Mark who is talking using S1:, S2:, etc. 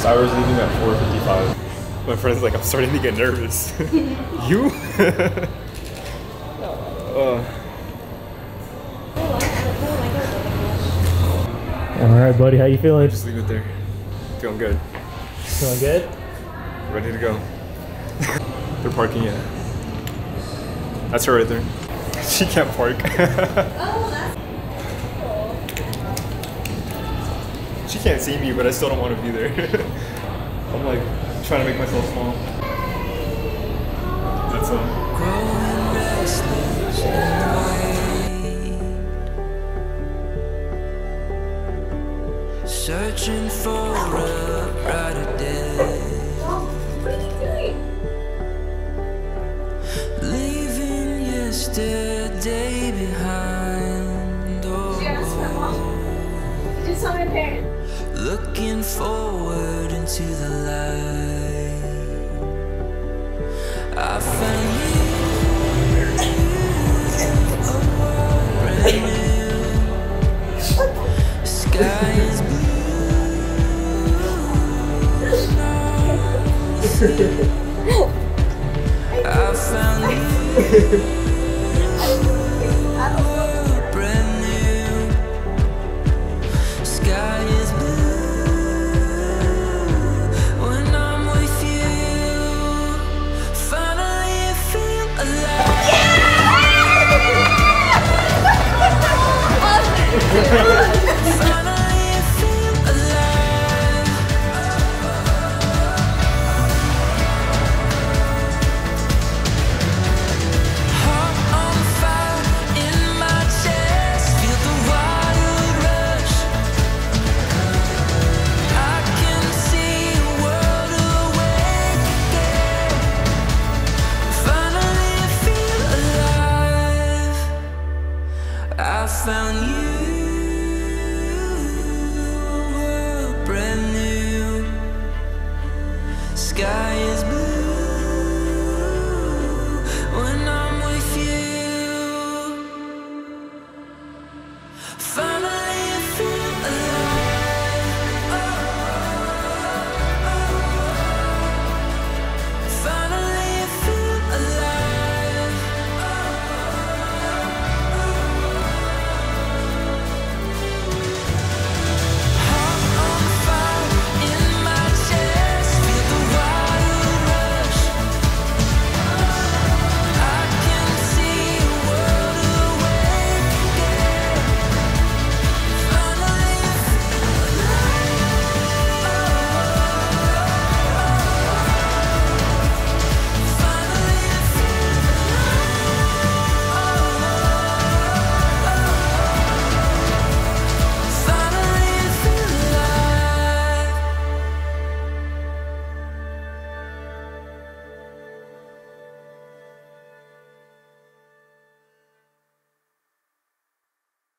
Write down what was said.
S1: Sayra's leaving at 4.55. My friend's like, I'm starting to get nervous. you? uh.
S2: All right, buddy. How you feeling?
S1: Just leave it there. Feeling good.
S2: Feeling good?
S1: Ready to go. They're parking it. That's her right there. She can't park. She can't see me, but I still don't want to be there. I'm like trying to make myself small. That's um.
S3: Searching for a brighter day. Leaving yesterday behind. Oh,
S4: Just saw my parents.
S3: Looking forward into the light. I found you. New. Sky is blue. I found you. Gracias.